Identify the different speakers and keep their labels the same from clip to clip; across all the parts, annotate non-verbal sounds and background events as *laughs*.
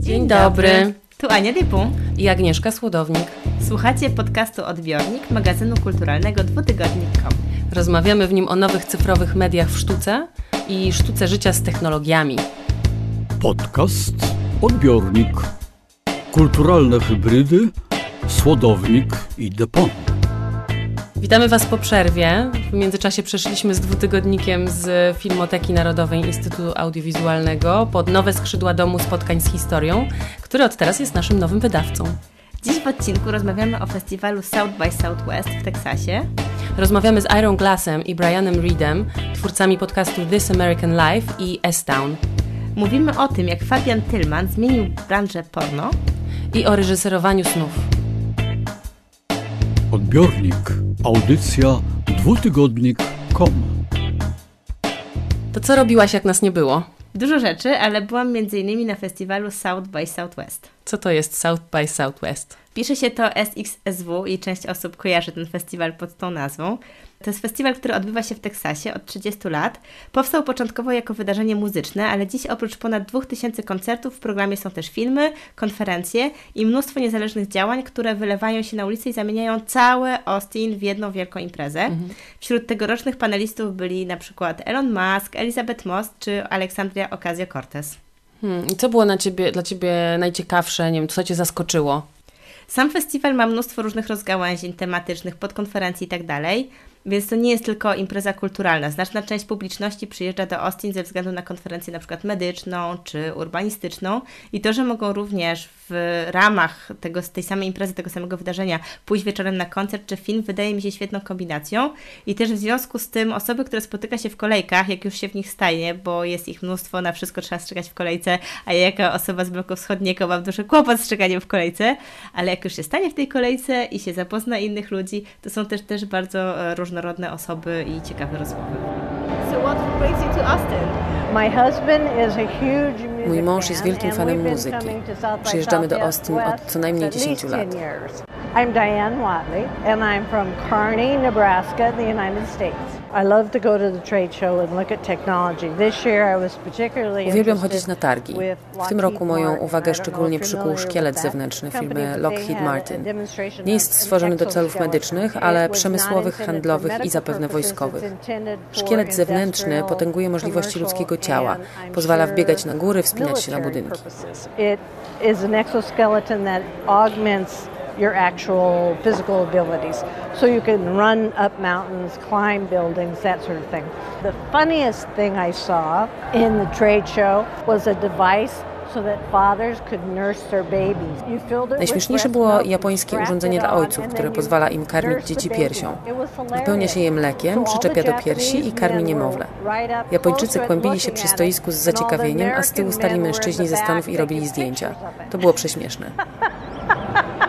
Speaker 1: Dzień dobry.
Speaker 2: Tu Ania Lipu.
Speaker 1: I Agnieszka Słodownik.
Speaker 2: Słuchacie podcastu Odbiornik magazynu kulturalnego dwutygodnik.com.
Speaker 1: Rozmawiamy w nim o nowych cyfrowych mediach w sztuce i sztuce życia z technologiami.
Speaker 3: Podcast Odbiornik. Kulturalne hybrydy, Słodownik i Depon.
Speaker 1: Witamy Was po przerwie. W międzyczasie przeszliśmy z dwutygodnikiem z Filmoteki Narodowej Instytutu Audiowizualnego pod nowe skrzydła Domu Spotkań z Historią, który od teraz jest naszym nowym wydawcą.
Speaker 2: Dziś w odcinku rozmawiamy o festiwalu South by Southwest w Teksasie.
Speaker 1: Rozmawiamy z Iron Glassem i Brianem Reedem, twórcami podcastu This American Life i S-Town.
Speaker 2: Mówimy o tym, jak Fabian Tillman zmienił branżę porno
Speaker 1: i o reżyserowaniu snów.
Speaker 3: Odbiornik. Audycja dwutygodnik.com.
Speaker 1: To co robiłaś, jak nas nie było?
Speaker 2: Dużo rzeczy, ale byłam m.in. na festiwalu South by Southwest.
Speaker 1: Co to jest South by Southwest?
Speaker 2: Pisze się to SXSW i część osób kojarzy ten festiwal pod tą nazwą. To jest festiwal, który odbywa się w Teksasie od 30 lat. Powstał początkowo jako wydarzenie muzyczne, ale dziś oprócz ponad 2000 koncertów w programie są też filmy, konferencje i mnóstwo niezależnych działań, które wylewają się na ulicy i zamieniają całe Austin w jedną wielką imprezę. Mhm. Wśród tegorocznych panelistów byli na przykład Elon Musk, Elizabeth Moss czy Aleksandria Ocasio-Cortez.
Speaker 1: Hmm, I co było na ciebie, dla Ciebie najciekawsze? Nie wiem, co Cię zaskoczyło?
Speaker 2: Sam festiwal ma mnóstwo różnych rozgałęzień tematycznych, podkonferencji itd. Więc to nie jest tylko impreza kulturalna. Znaczna część publiczności przyjeżdża do Austin ze względu na konferencję na przykład medyczną czy urbanistyczną i to, że mogą również w ramach tego, tej samej imprezy, tego samego wydarzenia pójść wieczorem na koncert czy film, wydaje mi się świetną kombinacją i też w związku z tym osoby, które spotyka się w kolejkach, jak już się w nich staje, bo jest ich mnóstwo, na wszystko trzeba strzegać w kolejce, a ja jako osoba z bloku wschodniego mam duży kłopot z strzeganiem w kolejce, ale jak już się stanie w tej kolejce i się zapozna innych ludzi, to są też, też bardzo e, różnorodne osoby i ciekawe rozmowy. So what brings you to Austin?
Speaker 1: My husband is a huge Mój mąż jest wielkim fanem muzyki. Przyjeżdżamy do Austin od co najmniej 10 lat. I'm Diane Watley and I'm from Kearney, Nebraska, the United States. Uwielbiam chodzić na targi. W tym roku moją uwagę szczególnie przykuł szkielet zewnętrzny firmy Lockheed Martin. Nie jest stworzony do celów medycznych, ale przemysłowych, handlowych i zapewne wojskowych. Szkielet zewnętrzny potęguje możliwości ludzkiego ciała, pozwala wbiegać na góry, wspinać się na budynki. Your actual physical abilities. So you can run up mountains, climb buildings, that sort of thing. The funniest thing I saw in the trade show was a device Najśmieszniejsze było japońskie urządzenie dla ojców, które pozwala im karmić dzieci piersią. Wypełnia się je mlekiem, przyczepia do piersi i karmi niemowlę. Japończycy kłębili się przy stoisku z zaciekawieniem, a z tyłu stali mężczyźni ze Stanów i robili zdjęcia. To było prześmieszne. *laughs*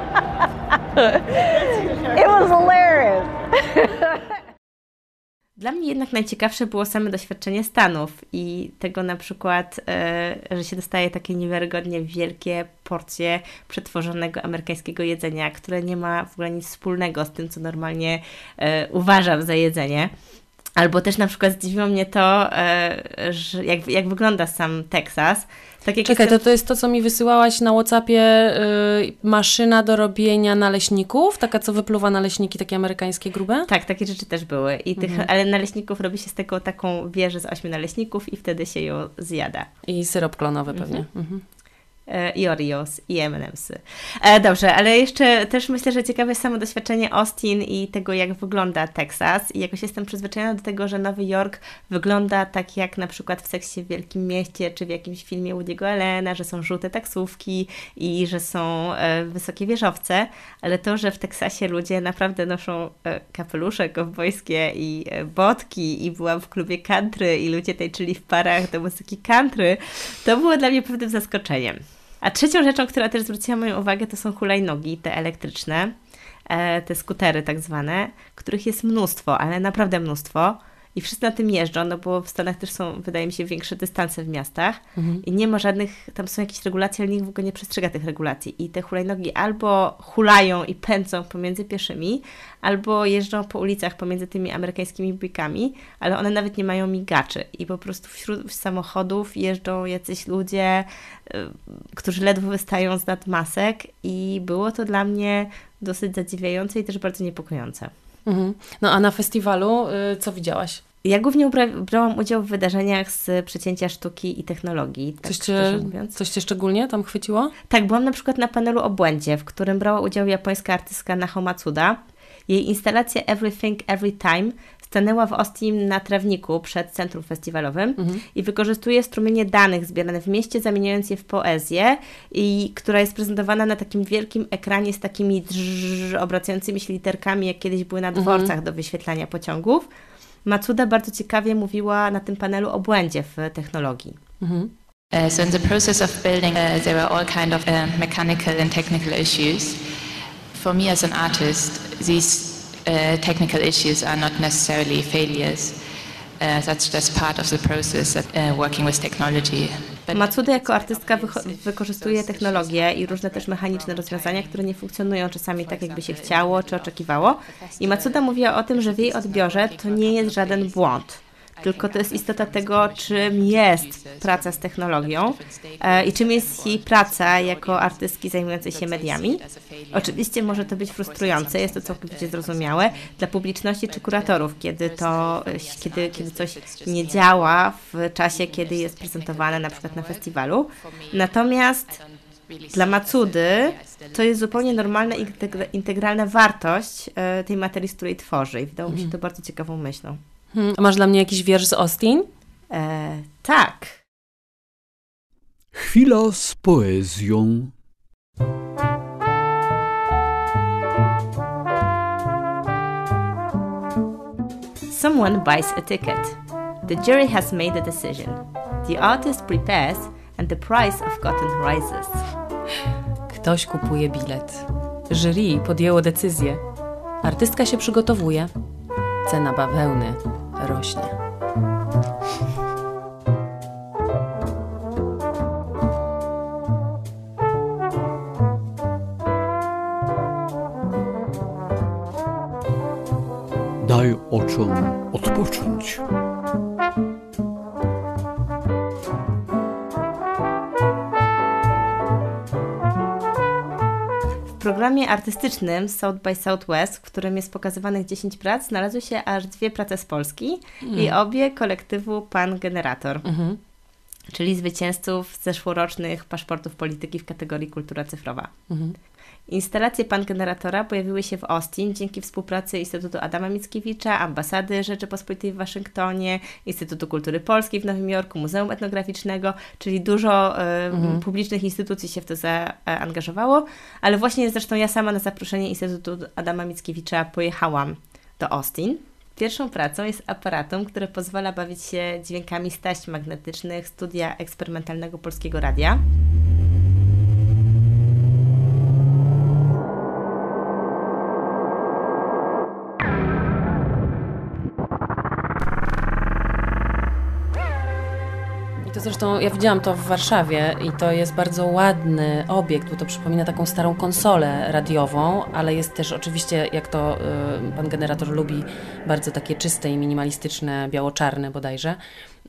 Speaker 1: *laughs*
Speaker 2: It was hilarious. *laughs* Dla mnie jednak najciekawsze było same doświadczenie Stanów i tego na przykład, e, że się dostaje takie niewiarygodnie wielkie porcje przetworzonego amerykańskiego jedzenia, które nie ma w ogóle nic wspólnego z tym, co normalnie e, uważam za jedzenie. Albo też na przykład zdziwiło mnie to, e, że jak, jak wygląda sam Teksas.
Speaker 1: Tak Czekaj, jestem... to, to jest to, co mi wysyłałaś na Whatsappie, yy, maszyna do robienia naleśników, taka, co wypluwa naleśniki, takie amerykańskie grube?
Speaker 2: Tak, takie rzeczy też były. I tych, mhm. Ale naleśników robi się z tego taką wieżę z ośmiu naleśników i wtedy się ją zjada.
Speaker 1: I syrop klonowy pewnie. Mhm. Mhm.
Speaker 2: E, i Oreos i M&M'sy. E, dobrze, ale jeszcze też myślę, że ciekawe jest samo doświadczenie Austin i tego, jak wygląda Teksas i jakoś jestem przyzwyczajona do tego, że Nowy Jork wygląda tak jak na przykład w seksie w Wielkim Mieście, czy w jakimś filmie Woody'ego Allena, że są żółte taksówki i że są e, wysokie wieżowce, ale to, że w Teksasie ludzie naprawdę noszą kapelusze kowbojskie i botki i byłam w klubie country i ludzie tańczyli w parach do muzyki country, to było dla mnie pewnym zaskoczeniem. A trzecią rzeczą, która też zwróciła moją uwagę, to są hulajnogi, te elektryczne, e, te skutery tak zwane, których jest mnóstwo, ale naprawdę mnóstwo. I wszyscy na tym jeżdżą, no bo w Stanach też są, wydaje mi się, większe dystanse w miastach mhm. i nie ma żadnych, tam są jakieś regulacje, ale nikt w ogóle nie przestrzega tych regulacji i te hulajnogi albo hulają i pędzą pomiędzy pieszymi, albo jeżdżą po ulicach pomiędzy tymi amerykańskimi bójkami, ale one nawet nie mają migaczy i po prostu wśród samochodów jeżdżą jacyś ludzie, y, którzy ledwo wystają z nad masek i było to dla mnie dosyć zadziwiające i też bardzo niepokojące.
Speaker 1: Mhm. No a na festiwalu y, co widziałaś?
Speaker 2: Ja głównie brałam udział w wydarzeniach z przecięcia sztuki i technologii.
Speaker 1: Tak coś, cię, coś cię szczególnie tam chwyciło?
Speaker 2: Tak, byłam na przykład na panelu o błędzie, w którym brała udział japońska artystka Naho Matsuda. Jej instalacja Everything Every Time stanęła w Austin na trawniku przed centrum festiwalowym mhm. i wykorzystuje strumienie danych zbierane w mieście, zamieniając je w poezję, i która jest prezentowana na takim wielkim ekranie z takimi drżż, obracającymi się literkami, jak kiedyś były na mhm. dworcach mhm. do wyświetlania pociągów. Matsuda bardzo ciekawie mówiła na tym panelu o błędzie w technologii. Mhm.
Speaker 4: Uh, so in the process of building, uh, there were all kind of uh, mechanical and technical issues. For me as an artist, these uh, technical issues are not necessarily failures. Uh, that's just part of the process of uh, working with technology.
Speaker 2: Matsuda jako artystka wykorzystuje technologię i różne też mechaniczne rozwiązania, które nie funkcjonują czasami tak, jakby się chciało czy oczekiwało. I Matsuda mówiła o tym, że w jej odbiorze to nie jest żaden błąd tylko to jest istota tego, czym jest praca z technologią e, i czym jest jej praca jako artystki zajmującej się mediami. Oczywiście może to być frustrujące, jest to całkowicie zrozumiałe dla publiczności czy kuratorów, kiedy, to, kiedy, kiedy coś nie działa w czasie, kiedy jest prezentowane na przykład na festiwalu. Natomiast dla Macudy to jest zupełnie normalna, integralna wartość e, tej materii, z której tworzy i wydało mi się to mhm. bardzo ciekawą myślą.
Speaker 1: Hmm, masz dla mnie jakiś wiersz z Austin?
Speaker 2: E, tak.
Speaker 3: Chwila z poezją.
Speaker 2: Someone buys a ticket. The jury has made a decision. The artist prepares and the price of cotton rises.
Speaker 1: Ktoś kupuje bilet. Jury podjęło decyzję. Artystka się przygotowuje. Cena bawełny rośnie.
Speaker 3: Daj oczom
Speaker 2: programie artystycznym South by Southwest, w którym jest pokazywanych 10 prac, znalazły się aż dwie prace z Polski mm. i obie kolektywu Pan Generator. Mm-hmm. Czyli zwycięzców zeszłorocznych paszportów polityki w kategorii kultura cyfrowa. Mm-hmm. Instalacje Pan-Generatora pojawiły się w Austin dzięki współpracy Instytutu Adama Mickiewicza, Ambasady Rzeczypospolitej w Waszyngtonie, Instytutu Kultury Polskiej w Nowym Jorku, Muzeum Etnograficznego, czyli dużo y, mhm. publicznych instytucji się w to zaangażowało, ale właśnie zresztą ja sama na zaproszenie Instytutu Adama Mickiewicza pojechałam do Austin. Pierwszą pracą jest aparatum, który pozwala bawić się dźwiękami z taśm magnetycznych studia eksperymentalnego Polskiego Radia.
Speaker 1: Zresztą ja widziałam to w Warszawie i to jest bardzo ładny obiekt, bo to przypomina taką starą konsolę radiową, ale jest też oczywiście, jak to y, pan generator lubi, bardzo takie czyste i minimalistyczne, biało-czarne bodajże.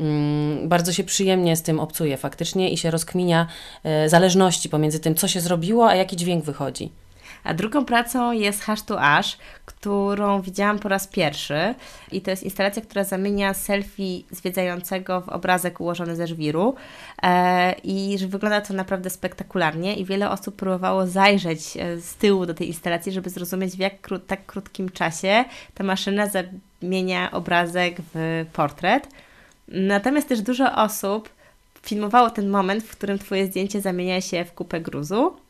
Speaker 1: Mm, bardzo się przyjemnie z tym obcuje faktycznie i się rozkminia y, zależności pomiędzy tym, co się zrobiło, a jaki dźwięk wychodzi.
Speaker 2: A drugą pracą jest Hash to Ash, którą widziałam po raz pierwszy. I to jest instalacja, która zamienia selfie zwiedzającego w obrazek ułożony ze żwiru. E, I że wygląda to naprawdę spektakularnie. I wiele osób próbowało zajrzeć e, z tyłu do tej instalacji, żeby zrozumieć, w jak kró tak krótkim czasie ta maszyna zamienia obrazek w portret. Natomiast też dużo osób filmowało ten moment, w którym Twoje zdjęcie zamienia się w kupę gruzu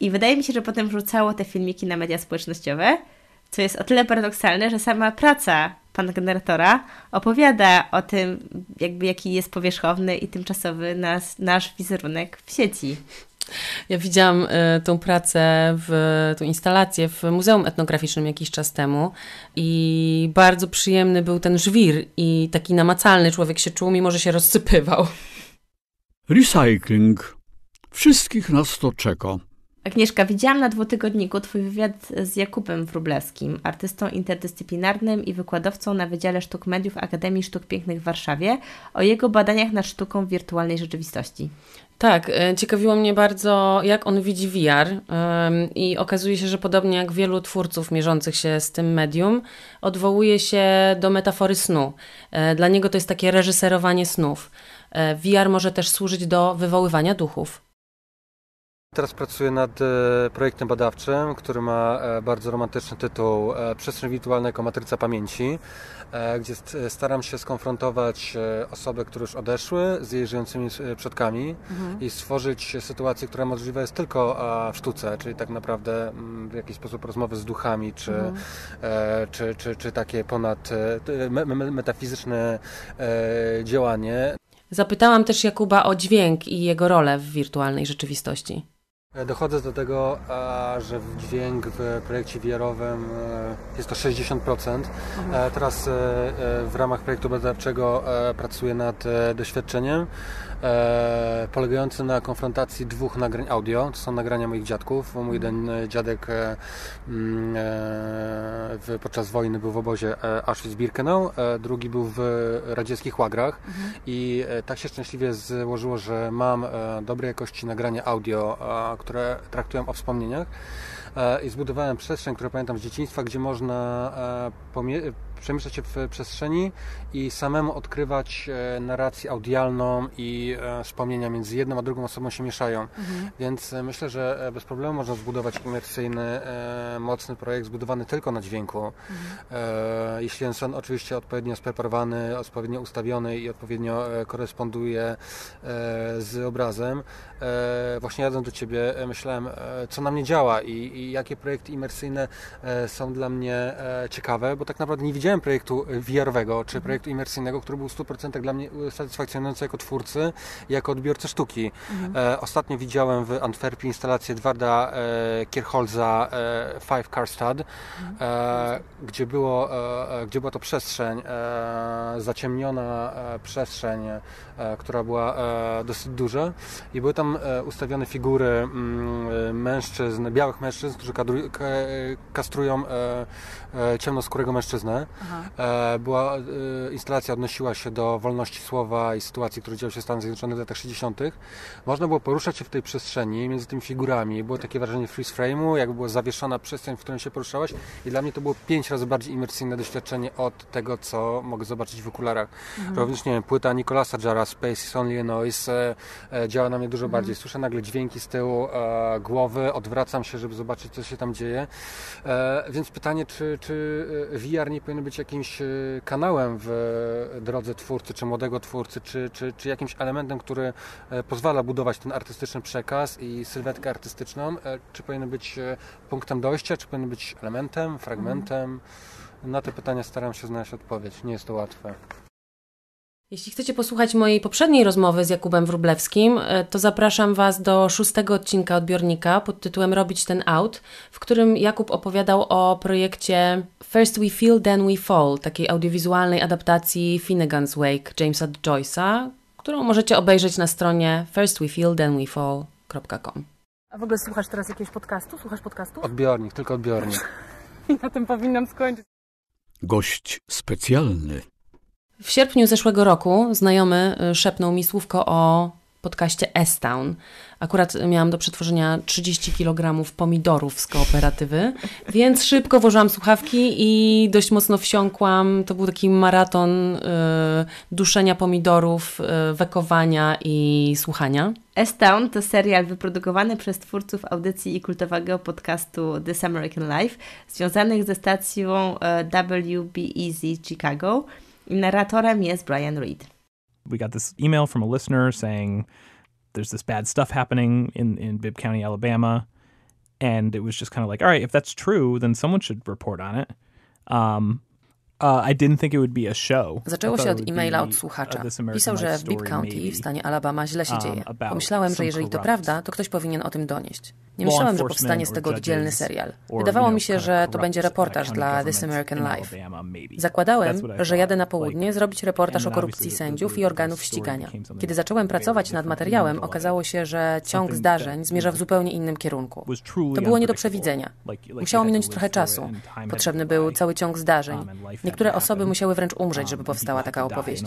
Speaker 2: i wydaje mi się, że potem wrzucało te filmiki na media społecznościowe, co jest o tyle paradoksalne, że sama praca pana generatora opowiada o tym, jakby jaki jest powierzchowny i tymczasowy nas, nasz wizerunek w sieci.
Speaker 1: Ja widziałam y, tą pracę, w, tą instalację w Muzeum Etnograficznym jakiś czas temu i bardzo przyjemny był ten żwir i taki namacalny człowiek się czuł, mimo że się rozsypywał.
Speaker 3: Recycling. Wszystkich nas to czeka.
Speaker 2: Agnieszka, widziałam na dwutygodniku Twój wywiad z Jakubem Wróblewskim, artystą interdyscyplinarnym i wykładowcą na Wydziale Sztuk Mediów Akademii Sztuk Pięknych w Warszawie, o jego badaniach nad sztuką wirtualnej rzeczywistości.
Speaker 1: Tak, e, ciekawiło mnie bardzo, jak on widzi VR i okazuje się, że podobnie jak wielu twórców mierzących się z tym medium, odwołuje się do metafory snu. E, dla niego to jest takie reżyserowanie snów. E, VR może też służyć do wywoływania duchów.
Speaker 5: Teraz pracuję nad e, projektem badawczym, który ma e, bardzo romantyczny tytuł e, Przestrzeń wirtualna jako matryca pamięci, gdzie staram się skonfrontować osoby, które już odeszły z jej żyjącymi przodkami mhm. i stworzyć sytuację, która możliwa jest tylko w sztuce, czyli tak naprawdę mm, w jakiś sposób rozmowy z duchami, czy, mhm. czy, czy, czy takie ponad metafizyczne działanie.
Speaker 1: Zapytałam też Jakuba o dźwięk i jego rolę w wirtualnej rzeczywistości.
Speaker 5: E, dochodzę do tego, że dźwięk w projekcie VR-owym e, jest to 60%. Mhm. E, teraz w ramach projektu badawczego pracuję nad doświadczeniem e, polegający na konfrontacji dwóch nagrań audio. To są nagrania moich dziadków. Mój jeden dziadek e, mm, e, w, podczas wojny był w obozie e, Auschwitz-Birkenau, e, drugi był w radzieckich łagrach mhm. i e, tak się szczęśliwie złożyło, że mam dobrej jakości nagrania audio, które traktują o wspomnieniach i zbudowałem przestrzeń, którą pamiętam z dzieciństwa, gdzie można przemieszczać się w przestrzeni i samemu odkrywać e, narrację audialną i e, wspomnienia między jedną a drugą osobą się mieszają. Mhm. Więc e, myślę, że bez problemu można zbudować imersyjny, mocny projekt zbudowany tylko na dźwięku. Mhm. Jeśli jest on oczywiście odpowiednio spreparowany, odpowiednio ustawiony i odpowiednio koresponduje z obrazem. Właśnie jadąc do Ciebie myślałem, co na mnie działa i, i jakie projekty imersyjne są dla mnie ciekawe, bo tak naprawdę nie widziałem widziałem projektu VR-owego, czy projektu imersyjnego, który był w 100% dla mnie satysfakcjonujący jako twórcy jako odbiorcy sztuki. Mhm. E, ostatnio widziałem w Antwerpii instalację Edwarda e, Kierholza e, Five Car Stud, mhm. gdzie, było, gdzie była to przestrzeń, zaciemniona przestrzeń, która była dosyć duża i były tam ustawione figury mm, mężczyzn, białych mężczyzn, którzy kastrują ciemnoskórego mężczyznę. E, była, e, instalacja odnosiła się do wolności słowa i sytuacji, które działy się w Stanach Zjednoczonych w latach 60. Można było poruszać się w tej przestrzeni między tymi figurami. Było takie wrażenie freeze frame'u, jakby była zawieszona przestrzeń, w której się poruszałaś i dla mnie to było pięć razy bardziej imersyjne doświadczenie od tego, co mogę zobaczyć w okularach. Mhm. Również, nie wiem, płyta Nicolasa Jara, Space is Only a Noise e, działa na mnie dużo mhm. bardziej. Słyszę nagle dźwięki z tyłu głowy, odwracam się, żeby zobaczyć, co się tam dzieje. więc pytanie, czy, czy VR nie powinien być jakimś e, kanałem w drodze twórcy, czy młodego twórcy, czy, czy, czy jakimś elementem, który e, pozwala budować ten artystyczny przekaz i sylwetkę artystyczną, e, czy powinien być punktem dojścia, czy powinien być elementem, fragmentem. Na te pytania staram się znaleźć odpowiedź. Nie jest to łatwe.
Speaker 1: Jeśli chcecie posłuchać mojej poprzedniej rozmowy z Jakubem Wróblewskim, e, to zapraszam Was do szóstego odcinka odbiornika pod tytułem Robić ten out, w którym Jakub opowiadał o projekcie First We Feel, Then We Fall, takiej audiowizualnej adaptacji Finnegan's Wake Jamesa Joyce'a, którą możecie obejrzeć na stronie firstwefeelthenwefall.com.
Speaker 6: A w ogóle słuchasz teraz jakiegoś podcastu? Słuchasz podcastu?
Speaker 5: Odbiornik, tylko odbiornik.
Speaker 6: I *laughs* na tym powinnam skończyć.
Speaker 3: Gość specjalny.
Speaker 1: W sierpniu zeszłego roku znajomy y, szepnął mi słówko o podcaście S-Town. Akurat miałam do przetworzenia 30 kg pomidorów z kooperatywy, *laughs* więc szybko włożyłam słuchawki i dość mocno wsiąkłam. To był taki maraton y, duszenia pomidorów, y, wekowania i słuchania.
Speaker 2: S-Town to serial wyprodukowany przez twórców audycji i kultowego podcastu This American Life, związanych ze stacją y, WBEZ Chicago – Narratorem jest Brian Reed.
Speaker 7: We got this email from a listener saying there's this bad stuff happening in, in Bibb County, Alabama. And it was just kind of like, all right, if that's true, then someone should report on it. Um, Uh, I didn't think it would be a show.
Speaker 8: Zaczęło się od e-maila od słuchacza. Pisał, że w Bibb County w stanie Alabama źle się
Speaker 7: um,
Speaker 8: dzieje. Pomyślałem, że jeżeli to prawda, to ktoś powinien o tym donieść. Nie myślałem, że powstanie z tego oddzielny serial. Wydawało mi się, że to będzie reportaż dla This American Life. Zakładałem, że jadę na południe zrobić reportaż o korupcji sędziów i organów ścigania. Kiedy zacząłem pracować nad materiałem, okazało się, że ciąg zdarzeń zmierza w zupełnie innym kierunku. To było nie do przewidzenia. Musiało minąć trochę czasu. Potrzebny był cały ciąg zdarzeń. Niektóre osoby musiały wręcz umrzeć, żeby powstała taka opowieść.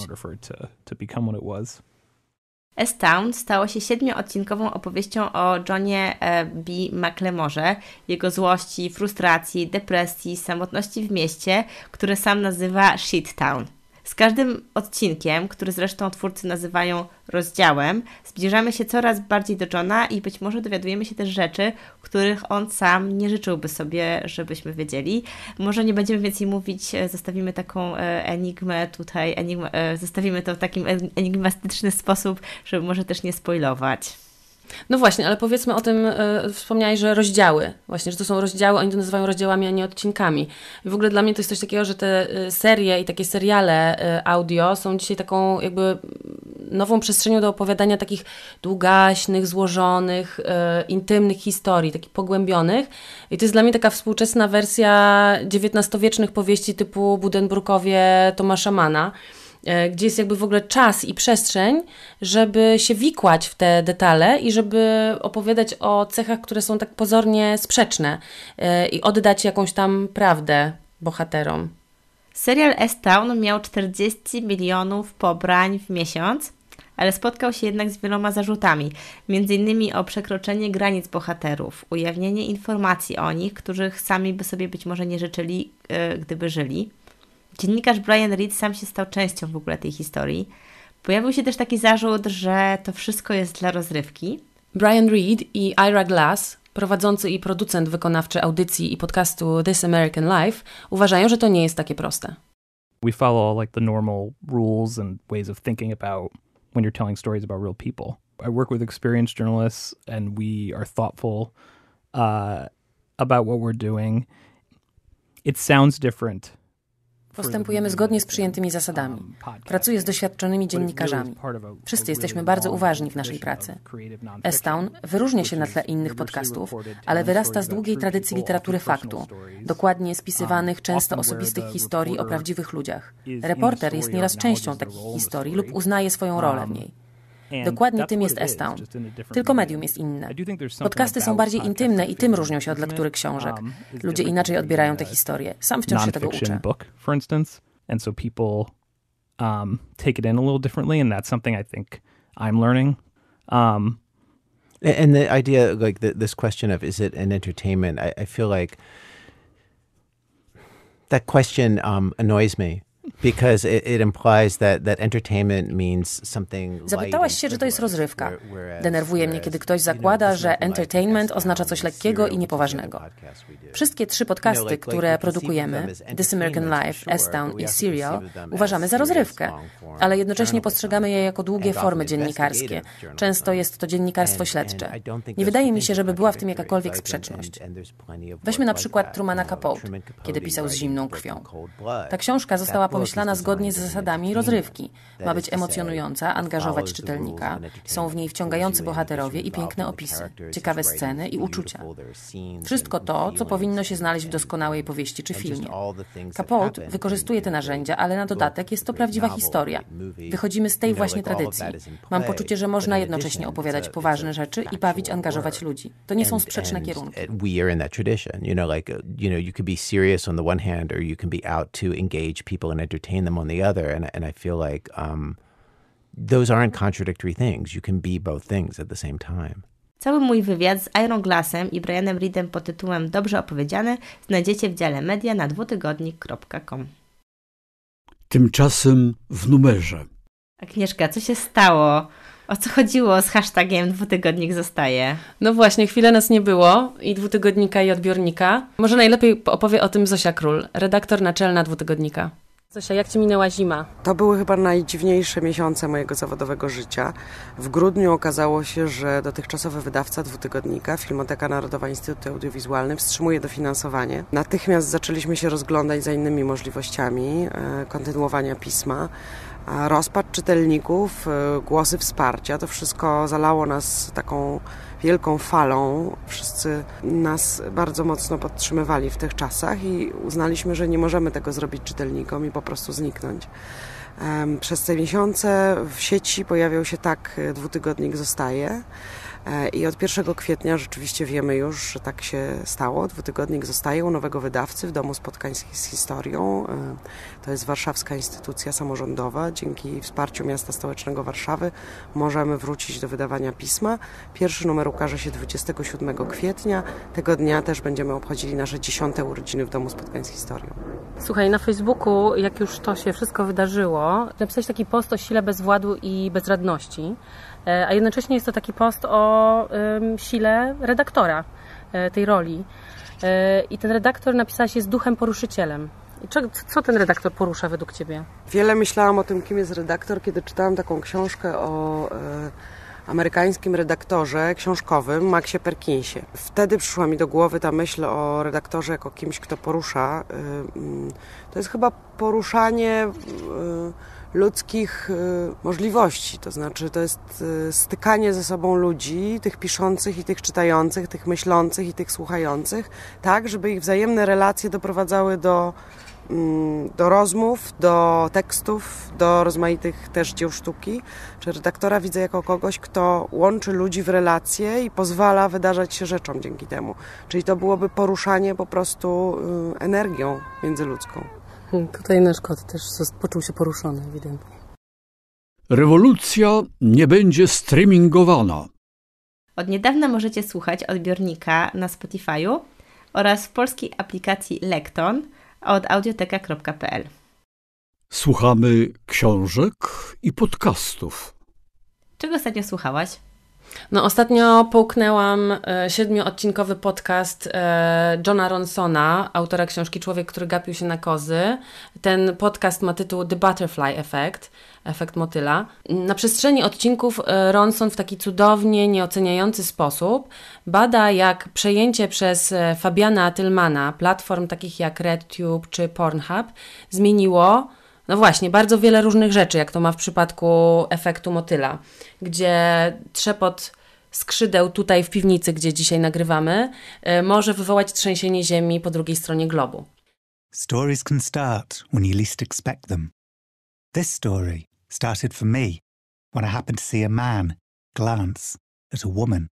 Speaker 2: S-Town stało się siedmioodcinkową opowieścią o Johnie e, B. McLemore, jego złości, frustracji, depresji, samotności w mieście, które sam nazywa Shit Town. Z każdym odcinkiem, który zresztą twórcy nazywają rozdziałem, zbliżamy się coraz bardziej do Johna i być może dowiadujemy się też rzeczy, których on sam nie życzyłby sobie, żebyśmy wiedzieli. Może nie będziemy więcej mówić, e, zostawimy taką e, enigmę tutaj, enigma, e, zostawimy to w takim enigmatyczny sposób, żeby może też nie spoilować.
Speaker 8: No właśnie, ale powiedzmy o tym, e, wspomniałeś, że rozdziały, właśnie, że to są rozdziały, oni to nazywają rozdziałami, a nie odcinkami. I w ogóle dla mnie to jest coś takiego, że te e, serie i takie seriale e, audio są dzisiaj taką jakby nową przestrzenią do opowiadania takich długaśnych, złożonych, e, intymnych historii, takich pogłębionych. I to jest dla mnie taka współczesna wersja XIX-wiecznych powieści typu Budenbrukowie Tomasza Mana. E, gdzie jest jakby w ogóle czas i przestrzeń, żeby się wikłać w te detale i żeby opowiadać o cechach, które są tak pozornie sprzeczne e, i oddać jakąś tam prawdę bohaterom.
Speaker 2: Serial S-Town miał 40 milionów pobrań w miesiąc, ale spotkał się jednak z wieloma zarzutami, m.in. o przekroczenie granic bohaterów, ujawnienie informacji o nich, których sami by sobie być może nie życzyli, yy, gdyby żyli. Dziennikarz Brian Reed sam się stał częścią w ogóle tej historii. Pojawił się też taki zarzut, że to wszystko jest dla rozrywki.
Speaker 8: Brian Reed i Ira Glass, prowadzący i producent wykonawczy audycji i podcastu This American Life, uważają, że to nie jest takie proste.
Speaker 7: We follow like the normal rules and ways of thinking about when you're telling stories about real people. I work with experienced journalists and we are thoughtful uh, about what we're doing. It sounds different
Speaker 8: Postępujemy zgodnie z przyjętymi zasadami. Pracuję z doświadczonymi dziennikarzami. Wszyscy jesteśmy bardzo uważni w naszej pracy. S-Town wyróżnia się na tle innych podcastów, ale wyrasta z długiej tradycji literatury faktu, dokładnie spisywanych, często osobistych historii o prawdziwych ludziach. Reporter jest nieraz częścią takich historii lub uznaje swoją rolę w niej. Dokładnie tym jest S-Town. Tylko medium jest inne. Podcasty są bardziej intymne i tym różnią się od lektury książek.
Speaker 7: Um,
Speaker 8: Ludzie inaczej odbierają te historie. Sam wciąż się tego uczę.
Speaker 7: book, for instance, and so people um, take it in a little differently, and that's something I think I'm learning. Um,
Speaker 9: and the idea, like the, this question of is it an entertainment? I, I feel like that question um, annoys me Because it, it implies that, that entertainment means something
Speaker 8: Zapytałaś się, czy to jest rozrywka. Denerwuje mnie, kiedy ktoś zakłada, że entertainment oznacza coś lekkiego i niepoważnego. Wszystkie trzy podcasty, które produkujemy, This American Life, S-Town i Serial, uważamy za rozrywkę, ale jednocześnie postrzegamy je jako długie formy dziennikarskie. Często jest to dziennikarstwo śledcze. Nie wydaje mi się, żeby była w tym jakakolwiek sprzeczność. Weźmy na przykład Trumana Capote, kiedy pisał z zimną krwią. Ta książka została pomyślana zgodnie z zasadami rozrywki. Ma być emocjonująca, angażować czytelnika. Są w niej wciągający bohaterowie i piękne opisy, ciekawe sceny i uczucia. Wszystko to, co powinno się znaleźć w doskonałej powieści czy filmie. Capote wykorzystuje te narzędzia, ale na dodatek jest to prawdziwa historia. Wychodzimy z tej właśnie tradycji. Mam poczucie, że można jednocześnie opowiadać poważne rzeczy i bawić, angażować ludzi. To nie są sprzeczne kierunki.
Speaker 9: We are in that tradition. You know, like, you know, you could be serious on the one hand or you can be out to engage people and entertain them on the other. And, and I feel like um, those aren't contradictory things. You can be both things at the same time.
Speaker 2: Cały mój wywiad z Iron Glassem i Brianem Reedem pod tytułem Dobrze opowiedziany znajdziecie w dziale media na dwutygodnik.com.
Speaker 3: Tymczasem w numerze.
Speaker 2: Agnieszka, co się stało? O co chodziło z hashtagiem dwutygodnik zostaje?
Speaker 8: No właśnie, chwilę nas nie było i dwutygodnika i odbiornika. Może najlepiej opowie o tym Zosia Król, redaktor naczelna dwutygodnika.
Speaker 6: Zosia, jak Ci minęła zima?
Speaker 10: To były chyba najdziwniejsze miesiące mojego zawodowego życia. W grudniu okazało się, że dotychczasowy wydawca dwutygodnika, Filmoteka Narodowa Instytut Audiowizualny, wstrzymuje dofinansowanie. Natychmiast zaczęliśmy się rozglądać za innymi możliwościami e, kontynuowania pisma. Rozpad czytelników, e, głosy wsparcia, to wszystko zalało nas taką wielką falą. Wszyscy nas bardzo mocno podtrzymywali w tych czasach i uznaliśmy, że nie możemy tego zrobić czytelnikom i po prostu zniknąć. Przez te miesiące w sieci pojawiał się tak, e, dwutygodnik zostaje. E, I od 1 kwietnia rzeczywiście wiemy już, że tak się stało. Dwutygodnik zostaje u nowego wydawcy w Domu Spotkań z Historią. E, to jest warszawska instytucja samorządowa. Dzięki wsparciu miasta stołecznego Warszawy możemy wrócić do wydawania pisma. Pierwszy numer ukaże się 27 kwietnia. Tego dnia też będziemy obchodzili nasze dziesiąte urodziny w Domu Spotkań z Historią.
Speaker 6: Słuchaj, na Facebooku, jak już to się wszystko wydarzyło, napisałeś taki post o sile bezwładu i bezradności. E, a jednocześnie jest to taki post o sile redaktora e, tej roli. E, I ten redaktor napisałeś jest duchem poruszycielem. I co ten redaktor porusza według Ciebie?
Speaker 10: Wiele myślałam o tym, kim jest redaktor, kiedy czytałam taką książkę o amerykańskim redaktorze książkowym Maxie Perkinsie. Wtedy przyszła mi do głowy ta myśl o redaktorze jako kimś, kto porusza. To jest chyba poruszanie ludzkich y, możliwości. To znaczy, to jest y, stykanie ze sobą ludzi, tych piszących i tych czytających, tych myślących i tych słuchających, tak, żeby ich wzajemne relacje doprowadzały do, mm, do rozmów, do tekstów, do rozmaitych też dzieł sztuki. Czy redaktora widzę jako kogoś, kto łączy ludzi w relacje i pozwala wydarzać się rzeczom dzięki temu. Czyli to byłoby poruszanie po prostu y, energią międzyludzką.
Speaker 6: Tutaj nasz kot też poczuł się poruszony, ewidentnie.
Speaker 3: Rewolucja nie będzie streamingowana.
Speaker 2: Od niedawna możecie słuchać odbiornika na Spotify'u oraz w polskiej aplikacji Lekton od audioteka.pl.
Speaker 3: Słuchamy książek i podcastów.
Speaker 2: Czego ostatnio słuchałaś?
Speaker 1: No, ostatnio połknęłam e, siedmioodcinkowy podcast e, Johna Ronsona, autora książki Człowiek, który gapił się na kozy. Ten podcast ma tytuł The Butterfly Effect, efekt motyla. Na przestrzeni odcinków e, Ronson w taki cudownie nieoceniający sposób bada, jak przejęcie przez Fabiana Tillmana platform takich jak RedTube czy Pornhub zmieniło no właśnie, bardzo wiele różnych rzeczy, jak to ma w przypadku efektu motyla, gdzie trzepot skrzydeł tutaj w piwnicy, gdzie dzisiaj nagrywamy, e, może wywołać trzęsienie ziemi po drugiej stronie globu. Stories can start when you least expect them. This story started for me when I happened to see a man glance at a woman.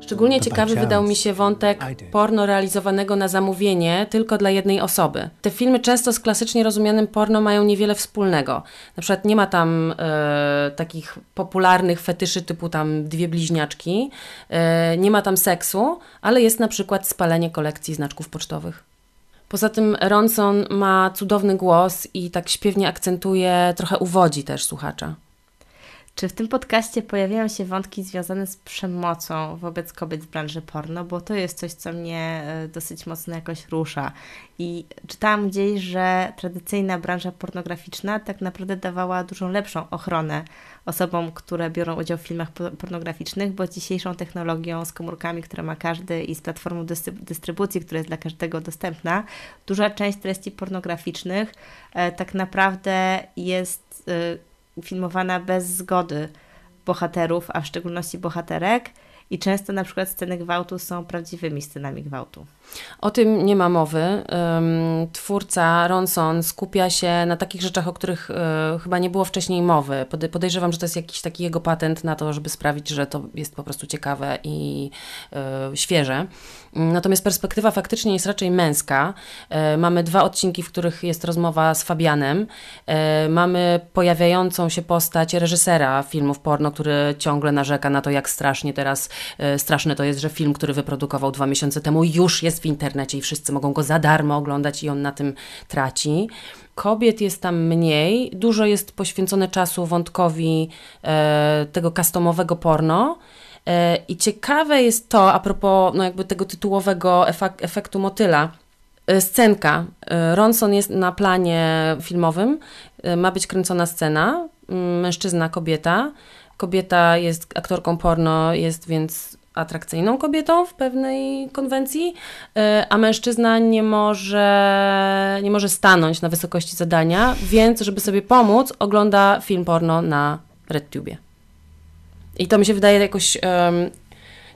Speaker 1: Szczególnie ciekawy wydał mi się wątek porno realizowanego na zamówienie tylko dla jednej osoby. Te filmy często z klasycznie rozumianym porno mają niewiele wspólnego. Na przykład nie ma tam e, takich popularnych fetyszy typu tam dwie bliźniaczki, e, nie ma tam seksu, ale jest na przykład spalenie kolekcji znaczków pocztowych. Poza tym Ronson ma cudowny głos i tak śpiewnie akcentuje, trochę uwodzi też słuchacza.
Speaker 2: Czy w tym podcaście pojawiają się wątki związane z przemocą wobec kobiet w branży porno? Bo to jest coś, co mnie e, dosyć mocno jakoś rusza. I czytałam gdzieś, że tradycyjna branża pornograficzna tak naprawdę dawała dużą lepszą ochronę osobom, które biorą udział w filmach pornograficznych, bo dzisiejszą technologią z komórkami, które ma każdy i z platformą dystrybucji, która jest dla każdego dostępna, duża część treści pornograficznych e, tak naprawdę jest. Filmowana bez zgody bohaterów, a w szczególności bohaterek. I często na przykład sceny gwałtu są prawdziwymi scenami gwałtu.
Speaker 1: O tym nie ma mowy. Twórca Ronson skupia się na takich rzeczach, o których e, chyba nie było wcześniej mowy. Podejrzewam, że to jest jakiś taki jego patent na to, żeby sprawić, że to jest po prostu ciekawe i e, świeże. Natomiast perspektywa faktycznie jest raczej męska. E, mamy dwa odcinki, w których jest rozmowa z Fabianem. Mamy pojawiającą się postać reżysera filmów porno, który ciągle narzeka na to, jak strasznie teraz, straszne to jest, że film, który wyprodukował dwa miesiące temu, już jest w internecie i wszyscy mogą go za darmo oglądać i on na tym traci. Kobiet jest tam mniej, dużo jest poświęcone czasu wątkowi e, tego customowego porno. E, I ciekawe jest to, a propos no jakby tego tytułowego efektu motyla, Scenka. Ronson jest na planie filmowym. Ma być kręcona scena. Mężczyzna, kobieta. Kobieta jest aktorką porno, jest więc atrakcyjną kobietą w pewnej konwencji, a mężczyzna nie może, nie może stanąć na wysokości zadania, więc żeby sobie pomóc, ogląda film porno na RedTube. I to mi się wydaje jakoś um,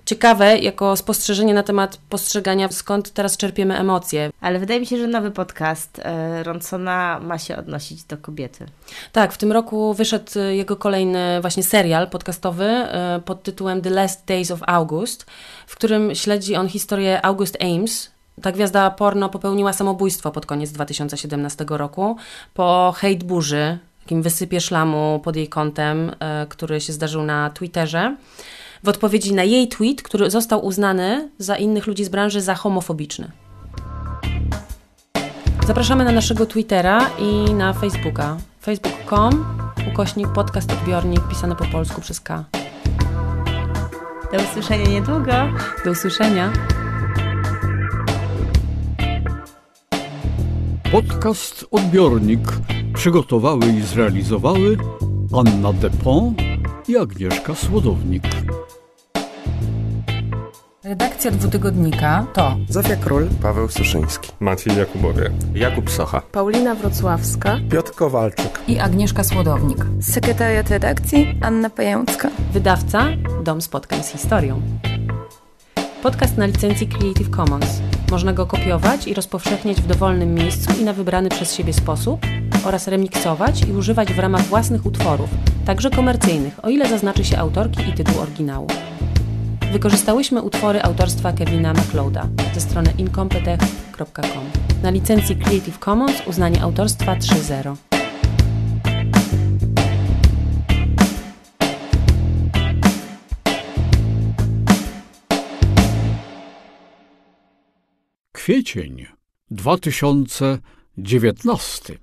Speaker 1: ciekawe jako spostrzeżenie na temat postrzegania, skąd teraz czerpiemy emocje.
Speaker 2: Ale wydaje mi się, że nowy podcast e, Ronsona ma się odnosić do kobiety.
Speaker 1: Tak, w tym roku wyszedł jego kolejny właśnie serial podcastowy e, pod tytułem The Last Days of August, w którym śledzi on historię August Ames, ta gwiazda porno popełniła samobójstwo pod koniec 2017 roku po hate burzy, takim wysypie szlamu pod jej kątem, e, który się zdarzył na Twitterze w odpowiedzi na jej tweet, który został uznany za innych ludzi z branży za homofobiczny. Zapraszamy na naszego Twittera i na Facebooka. facebook.com ukośnik podcast odbiornik pisane po polsku przez K.
Speaker 2: Do usłyszenia niedługo.
Speaker 1: Do usłyszenia.
Speaker 3: Podcast Odbiornik przygotowały i zrealizowały Anna Depont i Agnieszka Słodownik.
Speaker 11: Redakcja dwutygodnika to
Speaker 12: Zofia Król, Paweł Suszyński,
Speaker 13: Maciej Jakubowie,
Speaker 14: Jakub Socha,
Speaker 15: Paulina Wrocławska,
Speaker 12: Piotr Kowalczyk
Speaker 11: i Agnieszka Słodownik.
Speaker 16: Sekretariat redakcji Anna Pajęcka.
Speaker 1: Wydawca Dom Spotkań z Historią. Podcast na licencji Creative Commons. Można go kopiować i rozpowszechniać w dowolnym miejscu i na wybrany przez siebie sposób oraz remiksować i używać w ramach własnych utworów, także komercyjnych, o ile zaznaczy się autorki i tytuł oryginału. Wykorzystałyśmy utwory autorstwa Kevina MacLeoda ze strony incompetech.com na licencji Creative Commons uznanie autorstwa 3.0.
Speaker 3: Kwiecień 2019